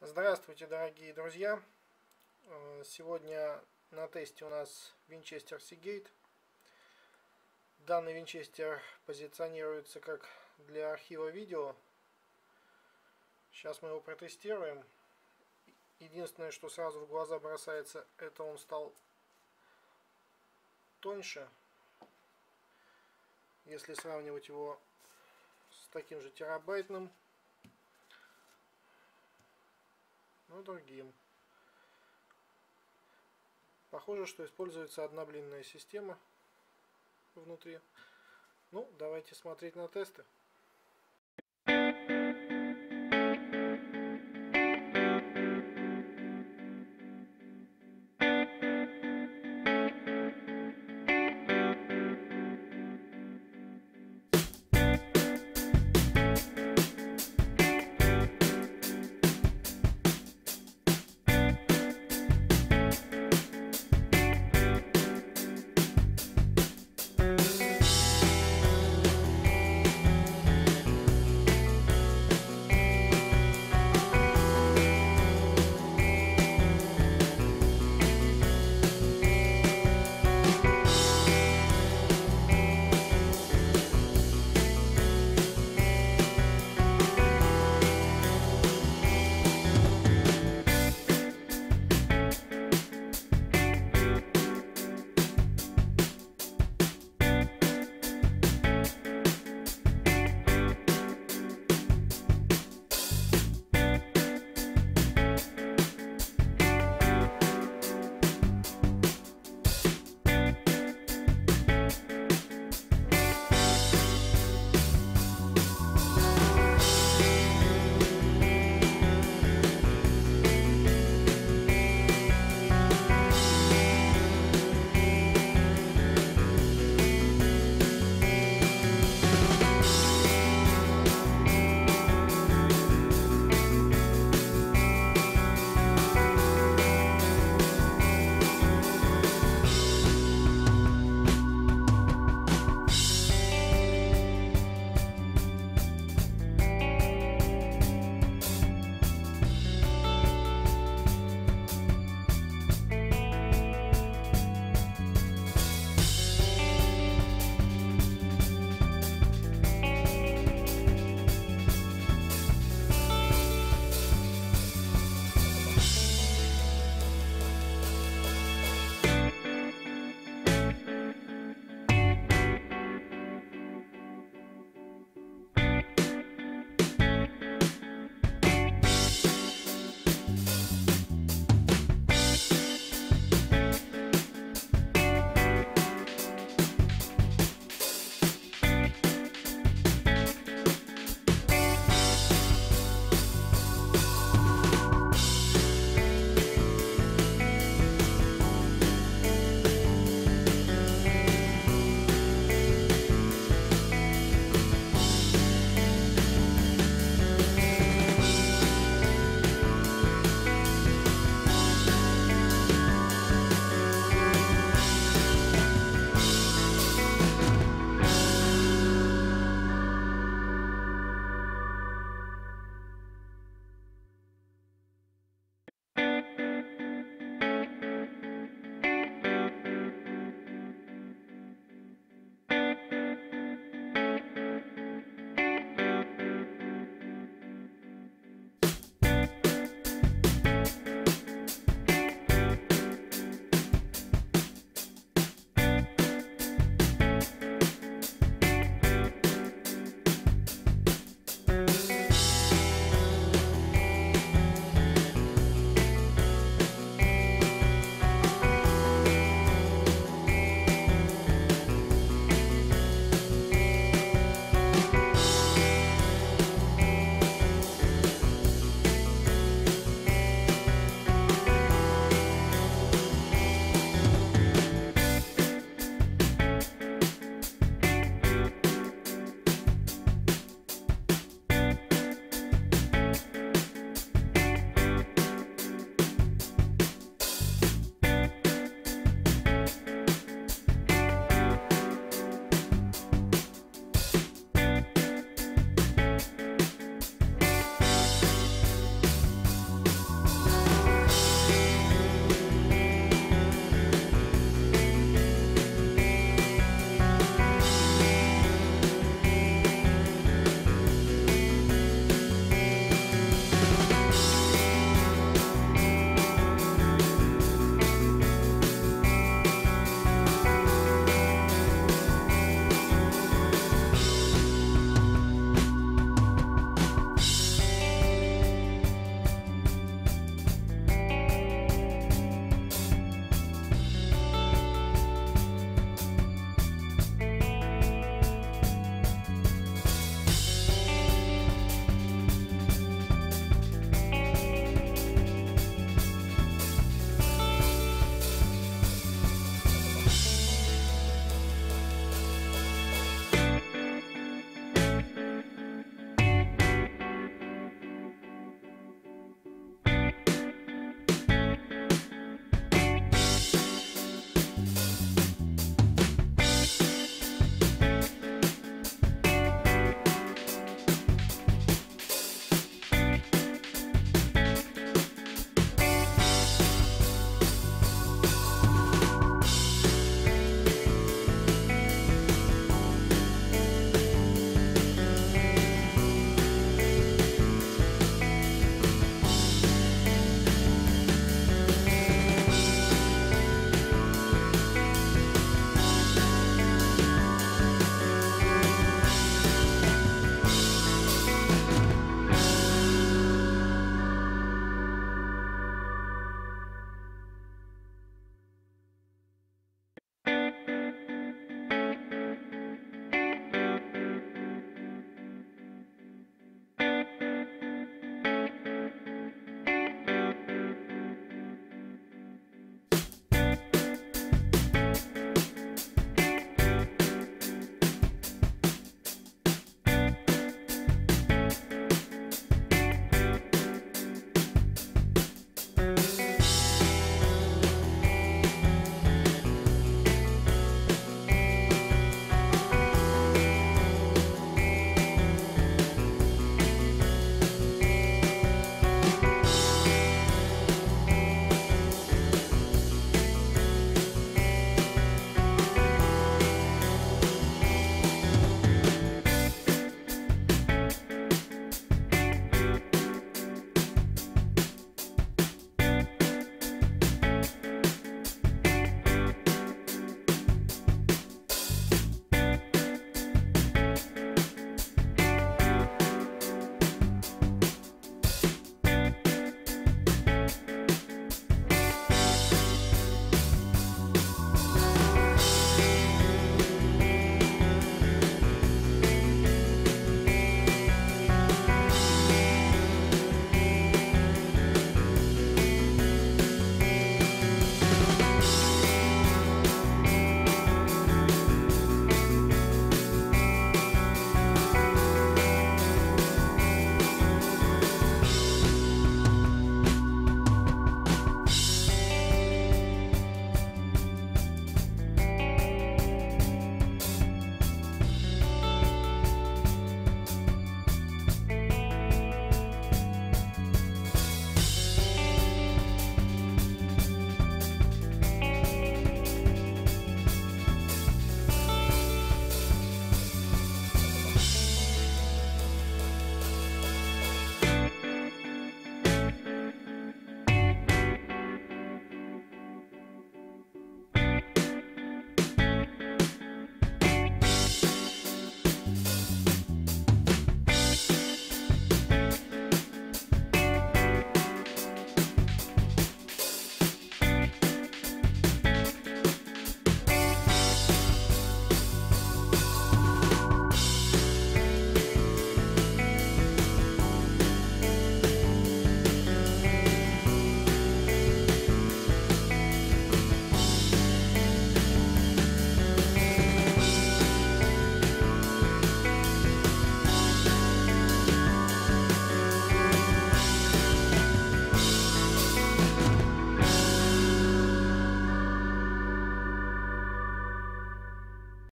Здравствуйте, дорогие друзья! Э, сегодня на тесте у нас Winchester Seagate. Данный Winchester позиционируется как для архива видео. Сейчас мы его протестируем. Единственное, что сразу в глаза бросается, это он стал тоньше. Если сравнивать его с таким же терабайтным но другим. Похоже, что используется одна блинная система внутри. Ну, давайте смотреть на тесты.